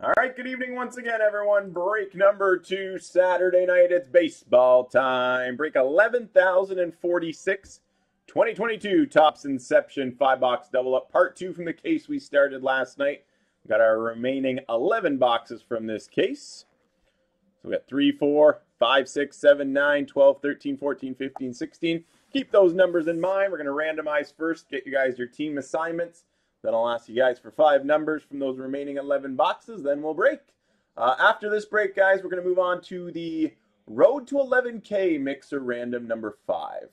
All right, good evening once again, everyone. Break number two, Saturday night. It's baseball time. Break 11,046, 2022 Topps Inception five box double up. Part two from the case we started last night. We got our remaining 11 boxes from this case. So we got 3, 4, 5, 6, 7, 9, 12, 13, 14, 15, 16. Keep those numbers in mind. We're going to randomize first, get you guys your team assignments. Then I'll ask you guys for five numbers from those remaining 11 boxes. Then we'll break. Uh, after this break, guys, we're going to move on to the Road to 11K Mixer Random number five.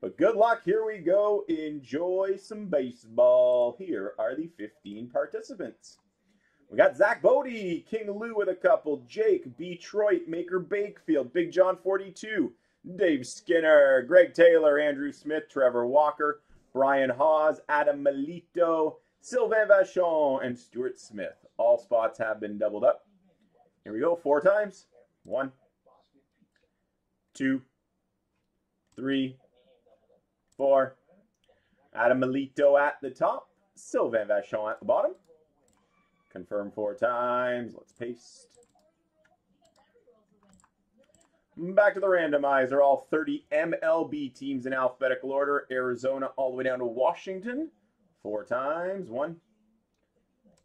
But good luck. Here we go. Enjoy some baseball. Here are the 15 participants. We got Zach Bodie, King Lou with a couple, Jake, B Detroit, Maker Bakefield, Big John 42, Dave Skinner, Greg Taylor, Andrew Smith, Trevor Walker, Brian Hawes, Adam Melito, Sylvain Vachon, and Stuart Smith. All spots have been doubled up. Here we go, four times. One, two, three, four. Adam Melito at the top, Sylvain Vachon at the bottom. Confirm four times. Let's paste. Back to the randomizer. All 30 MLB teams in alphabetical order. Arizona all the way down to Washington. Four times. One,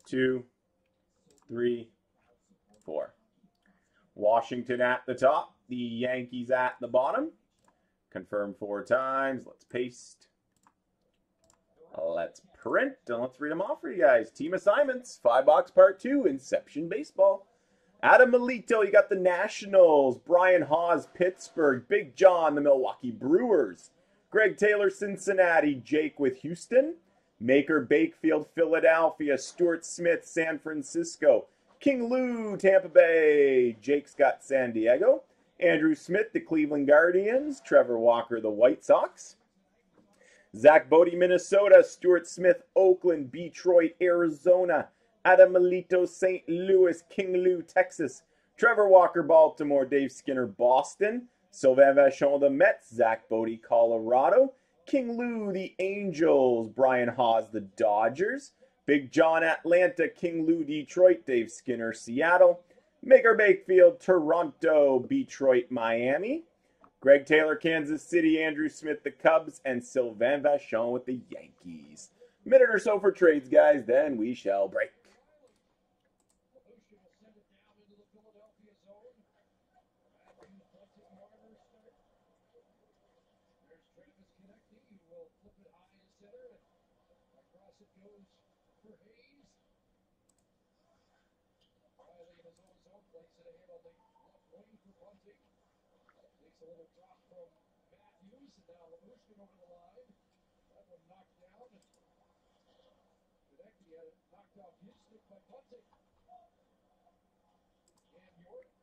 two, three, four. Washington at the top. The Yankees at the bottom. Confirm four times. Let's paste. Let's print and let's read them off for you guys. Team assignments, five box part two, Inception Baseball. Adam Melito, you got the Nationals. Brian Hawes, Pittsburgh. Big John, the Milwaukee Brewers. Greg Taylor, Cincinnati. Jake with Houston. Maker Bakefield, Philadelphia. Stuart Smith, San Francisco. King Lou, Tampa Bay. Jake Scott, San Diego. Andrew Smith, the Cleveland Guardians. Trevor Walker, the White Sox. Zach Bodie, Minnesota. Stuart Smith, Oakland. Detroit, Arizona. Adam Melito, St. Louis, King Lou, Texas, Trevor Walker, Baltimore, Dave Skinner, Boston, Sylvain Vachon, the Mets, Zach Bodie, Colorado, King Lou, the Angels, Brian Hawes, the Dodgers, Big John, Atlanta, King Lou, Detroit, Dave Skinner, Seattle, Maker Bakefield, Toronto, Detroit, Miami, Greg Taylor, Kansas City, Andrew Smith, the Cubs, and Sylvain Vachon with the Yankees. Minute or so for trades, guys, then we shall break. Graham is connecting. He will flip it high and center, and across it goes for Hayes. Rielly in his own zone plays it ahead on the left wing for Bunting. Takes a little drop from Matthews, and now Lamushkin over the line. That one knocked down, and Konecny had it knocked off his stick by Bunting. And York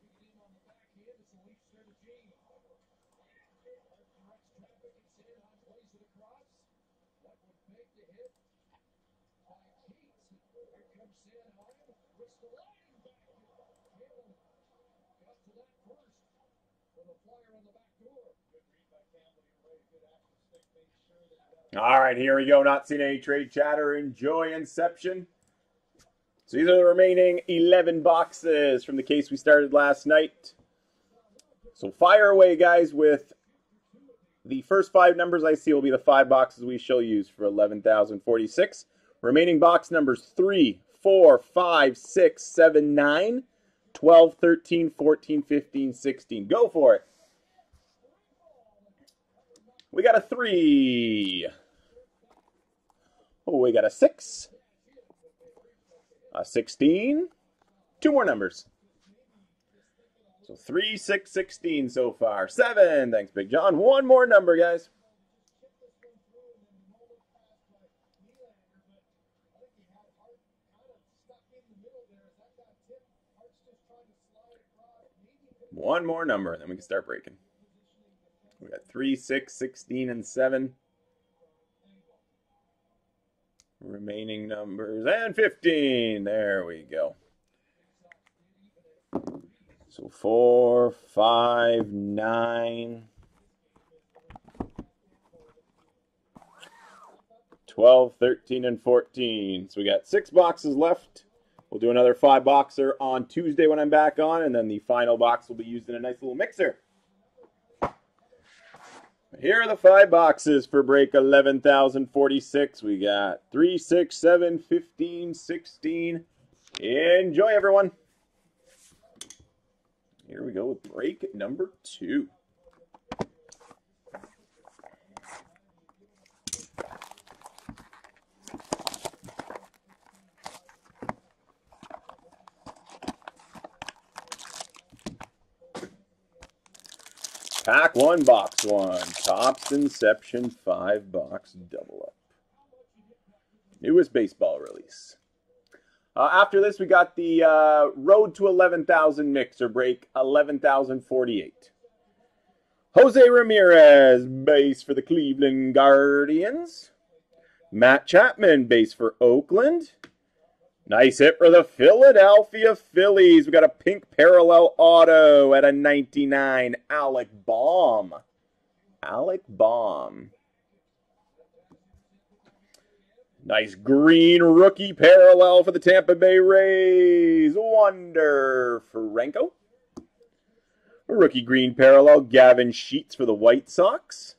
All right, here we go. Not seeing any trade chatter. Enjoy Inception. So these are the remaining 11 boxes from the case we started last night. So fire away, guys, with the first five numbers I see will be the five boxes we shall use for 11,046. Remaining box numbers 3, 4, 5, 6, 7, 9, 12, 13, 14, 15, 16. Go for it. We got a 3. Oh, we got a 6. A 16. Two more numbers. So 3, 6, 16 so far. 7. Thanks, Big John. One more number, guys. One more number, and then we can start breaking. We got 3, 6, 16, and 7. Remaining numbers, and 15. There we go. So 4, 5, 9, 12, 13, and 14. So we got six boxes left. We'll do another five boxer on Tuesday when I'm back on, and then the final box will be used in a nice little mixer. Here are the five boxes for break 11,046. We got 3, 6, 7, 15, 16. Enjoy, everyone. Here we go with break number two. Pack one, box one. Topps Inception five box double up. Newest baseball release. Uh, after this, we got the uh, Road to 11,000 mixer break 11,048. Jose Ramirez, base for the Cleveland Guardians. Matt Chapman, base for Oakland. Nice hit for the Philadelphia Phillies. We got a pink parallel auto at a 99. Alec Bohm. Alec Bohm. Nice green rookie parallel for the Tampa Bay Rays. Wander Franco. Rookie green parallel, Gavin Sheets for the White Sox.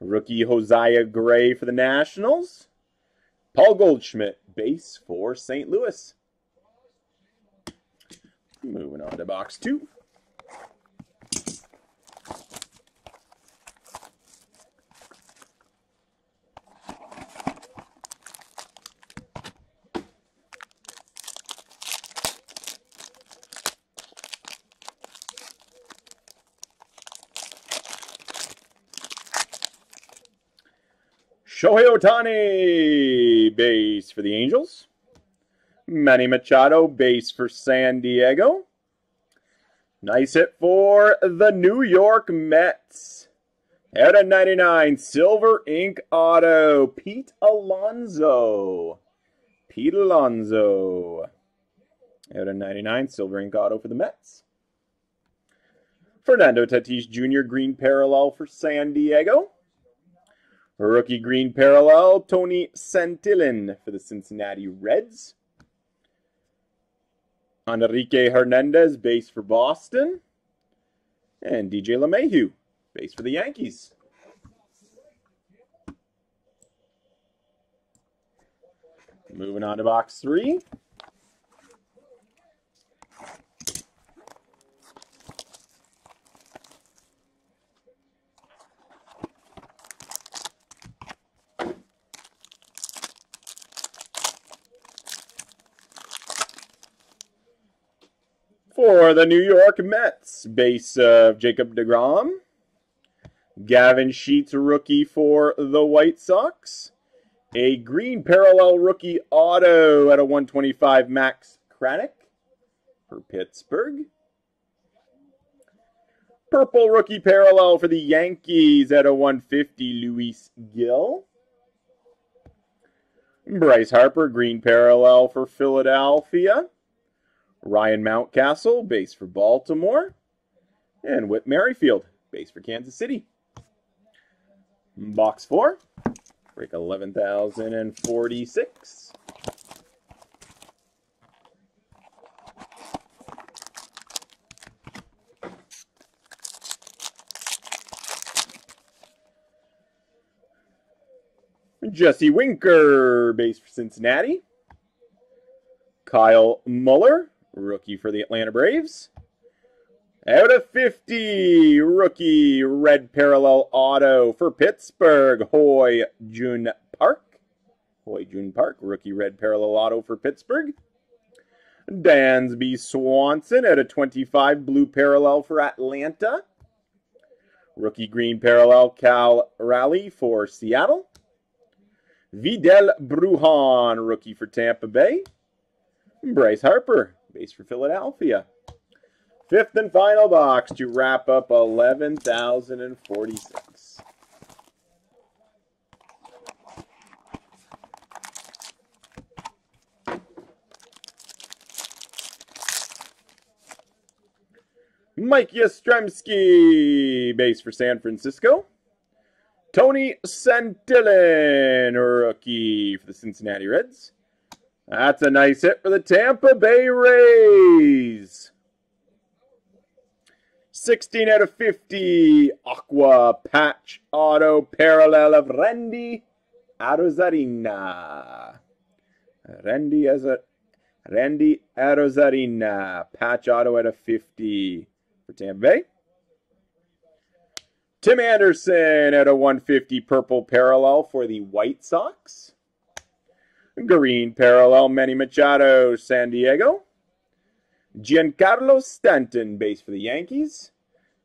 Rookie Josiah Gray for the Nationals. Paul Goldschmidt, base for St. Louis. Moving on to box two. Shohei Ohtani, base for the Angels. Manny Machado, base for San Diego. Nice hit for the New York Mets. Out of 99, Silver Ink Auto, Pete Alonso. Pete Alonso. Out of 99, Silver Ink Auto for the Mets. Fernando Tatis Jr., green parallel for San Diego. Rookie green parallel, Tony Santillan for the Cincinnati Reds. Enrique Hernandez, base for Boston. And DJ LeMahieu, base for the Yankees. Moving on to box three. For the New York Mets, base of Jacob DeGrom. Gavin Sheets, rookie for the White Sox. A green parallel rookie auto at a 125 Max Kranick for Pittsburgh. Purple rookie parallel for the Yankees at a 150 Luis Gil. Bryce Harper, green parallel for Philadelphia. Ryan Mountcastle, base for Baltimore. And Whit Merrifield, base for Kansas City. Box four, break 11,046. Jesse Winker, base for Cincinnati. Kyle Muller, rookie for the Atlanta Braves. Out of 50, rookie red parallel auto for Pittsburgh, Hoy Jun Park. Hoy Jun Park, rookie red parallel auto for Pittsburgh. Dansby Swanson at a 25 blue parallel for Atlanta. Rookie green parallel Cal Raleigh for Seattle. Vidal Brujan, rookie for Tampa Bay. Bryce Harper, base for Philadelphia. Fifth and final box to wrap up 11,046. Mike Yastrzemski, base for San Francisco. Tony Santillan, rookie for the Cincinnati Reds. That's a nice hit for the Tampa Bay Rays. 16 out of 50. Aqua patch auto parallel of Randy Arozarena. Randy as a Randy Arozarena. Patch auto at a 50 for Tampa Bay. Tim Anderson at a 150 purple parallel for the White Sox. Green parallel Manny Machado, San Diego. Giancarlo Stanton, base for the Yankees.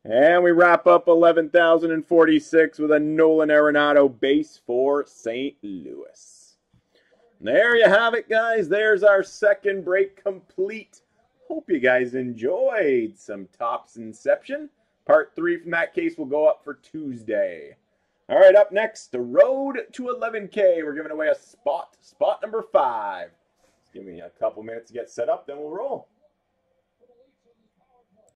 And we wrap up 11,046 with a Nolan Arenado base for St. Louis. There you have it, guys. There's our second break complete. Hope you guys enjoyed some Topps Inception. Part three from that case will go up for Tuesday. All right, up next, the road to 11K. We're giving away a spot, spot number five. Give me a couple minutes to get set up, then we'll roll.